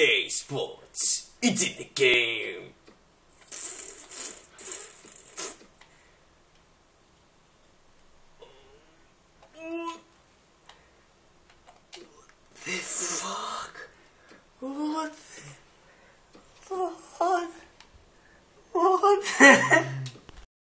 EA Sports. It's in the game. What the fuck? What the...